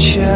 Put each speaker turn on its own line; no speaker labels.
future.